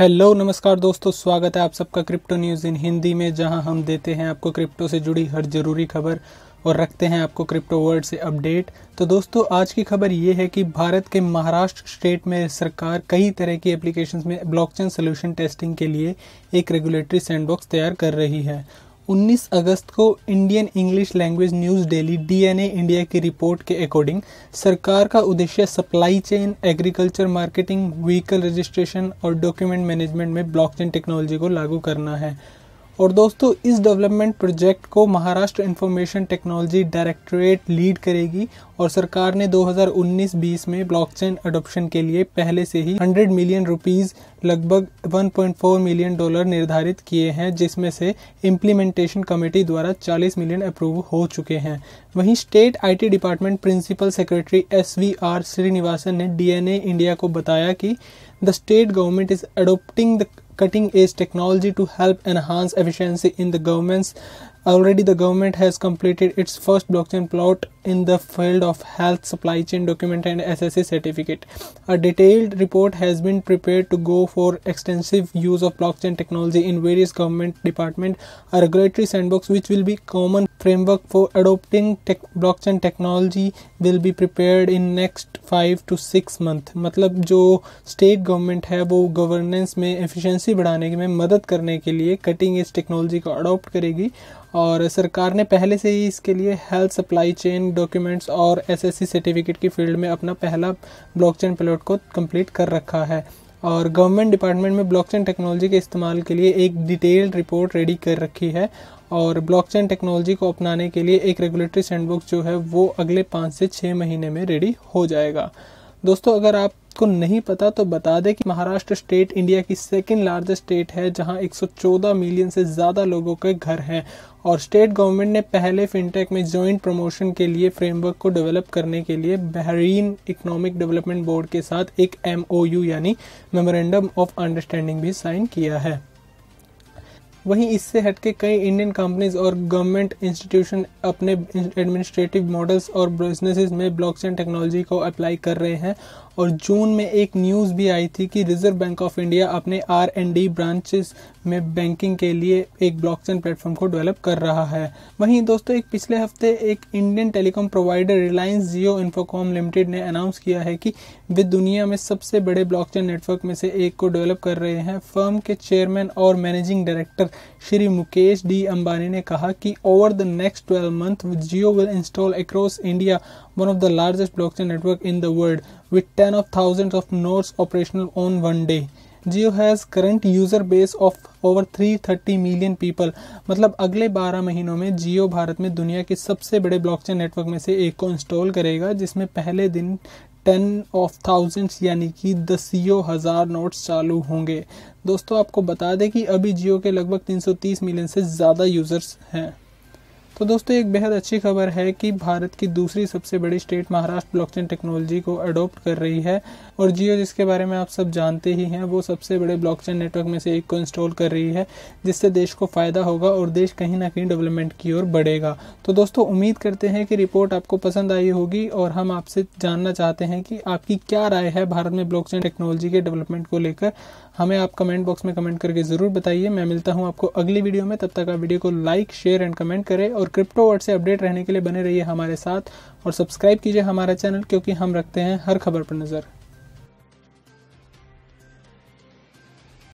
Hello, नमस्कार दोस्तों, स्वागत है आप सबका क्रिप्टो न्यूज़ इन हिंदी में, जहाँ हम देते हैं आपको क्रिप्टो से जुड़ी हर ज़रूरी खबर और रखते हैं आपको क्रिप्टो वर्ल्ड से अपडेट। तो दोस्तों, आज की खबर ये है कि भारत के महाराष्ट्र स्टेट में सरकार कई तरह की एप्लीकेशंस में ब्लॉकचेन सोल्यूशन टेस्टिंग के लिए एक रेगुलेटरी सैंडबॉक्स तैयार कर रही है। 19 अगस्त को Indian English language news daily DNA India की रिपोर्ट के अकॉर्डिंग सरकार का उद्देश्य supply chain agriculture marketing vehicle registration और डॉक्यूमेंट मैनेजमेंट में ब्लॉकचेन टेक्नोलॉजी को लागू करना है। और दोस्तों, इस डेवलपमेंट प्रोजेक्ट को Maharashtra information technology directorate lead करेगी और सरकार ने 2019-20 में ब्लॉकचेन अडोप्शन के लिए पहले से ही 100 मिलियन रुपीस लगभग 1.4 मिलियन डॉलर निर्धारित किए हैं, जिसमें से इम्प्लीमेंटेशन कमेटी द्वारा 40 मिलियन अप्रूव हो चुके हैं। वहीं state IT department principal secretary S V R Srinivasan ने डीएनए इंडिया को बताया कि the state government is adopting the cutting edge technology to help enhance efficiency in the government's Already, the government has completed its first blockchain plot in the field of health supply chain document and SSA certificate. A detailed report has been prepared to go for extensive use of blockchain technology in various government departments. A regulatory sandbox, which will be common framework for adopting tech, blockchain technology, will be prepared in next five to six month मतलब जो state government है वो governance में efficiency बढ़ाने में मदद करने के लिए कटिंग एज टेक्नोलॉजी को अडॉप्ट करेगी। और सरकार ने पहले से ही इसके लिए हेल्थ सप्लाई चेन डॉक्यूमेंट्स और एसएससी सर्टिफिकेट की फ़ील्ड में अपना पहला ब्लॉकचेन प्लॉट को कंप्लीट कर रखा है। और गवर्नमेंट डिपार्टमेंट में ब्लॉकचेन टेक्नोलॉजी के इस्तेमाल के लिए एक डिटेल्ड रिपोर्ट रेडी कर रखी है और ब्लॉकचेन टेक्नोलॉजी को अपनाने के लिए एक रेगुलेटरी सैंडबॉक्स जो है वो अगले पाँच से छः महीने में रेडी हो जाएगा। दोस्तों, अगर आपको नहीं पता तो बता दें कि महाराष्ट्र स्टेट इंडिया की सेकेंड लार्जेस्ट स्टेट है, जहाँ 114 मिलियन से ज़्यादा लोगों के घर हैं। और स्टेट गवर्नमेंट ने पहले फिनटेक में जॉइंट प्रमोशन के लिए फ्रेमवर्क को डेवलप करने के लिए बहरीन इकोनॉमिक डेवलपमेंट बोर्ड के साथ एक एम यानी मेमोरेंडम ऑफ़ अंडरस्टैंडिंग भी साइन किया है। वहीं इससे हटके कई इंडियन कंपनीज़ और गवर्नमेंट इंस्टीट्यूशन अपने एडमिनिस्ट्रेटिव मॉडल्स और बिजनेसेस में ब्लॉकचेन टेक्नोलॉजी को अप्लाई कर रहे हैं और जून में एक न्यूज़ भी आई थी कि रिज़र्व बैंक ऑफ़ इंडिया अपने आर एंड डी ब्रांचेस में बैंकिंग के लिए एक ब्लॉकचेन प्लेटफॉर्म को डेवलप कर रहा है। वहीं दोस्तों, एक पिछले हफ़्ते एक Indian telecom provider Reliance Jio Infocomm Limited ने अनाउंस किया है कि वे दुनिया में सबसे बड़े ब्लॉकचेन नेटवर्क में से एक को डेवलप कर रहे हैं। फर्म के चेयरमैन और managing director Shri Mukesh D Ambani ने कहा कि over the next twelve month Jio will install across India one of the largest blockchain network in the world with 10 of thousands of nodes operational on one day. Jio has current user base of over 330 million people मतलब अगले 12 महीनों में जियो भारत में दुनिया के सबसे बड़े blockchain network में से एक को इंस्टॉल करेगा, जिसमें पहले दिन टेन ऑफ़ थाउजेंड्स यानी कि दसियों हज़ार नोट्स चालू होंगे। दोस्तों, आपको बता दें कि अभी जियो के लगभग 330 मिलियन से ज़्यादा यूज़र्स हैं। तो दोस्तों, एक बेहद अच्छी खबर है कि भारत की दूसरी सबसे बड़ी स्टेट महाराष्ट्र ब्लॉकचेन टेक्नोलॉजी को अडोप्ट कर रही है। और जियो, जिसके बारे में आप सब जानते ही हैं, वो सबसे बड़े ब्लॉकचेन नेटवर्क में से एक को इंस्टॉल कर रही है, जिससे देश को फ़ायदा होगा और देश कहीं ना कहीं डेवलपमेंट की ओर बढ़ेगा। तो दोस्तों, उम्मीद करते हैं कि रिपोर्ट आपको पसंद आई होगी और हम आपसे जानना चाहते हैं कि आपकी क्या राय है भारत में ब्लॉकचेन टेक्नोलॉजी के डेवलपमेंट को लेकर। हमें आप कमेंट बॉक्स में कमेंट करके ज़रूर बताइए। मैं मिलता हूँ आपको अगली वीडियो में। तब तक आप वीडियो को लाइक शेयर एंड कमेंट करें और क्रिप्टो वर्ड से अपडेट रहने के लिए बने रहिए हमारे साथ और सब्सक्राइब कीजिए हमारा चैनल, क्योंकि हम रखते हैं हर खबर पर नज़र।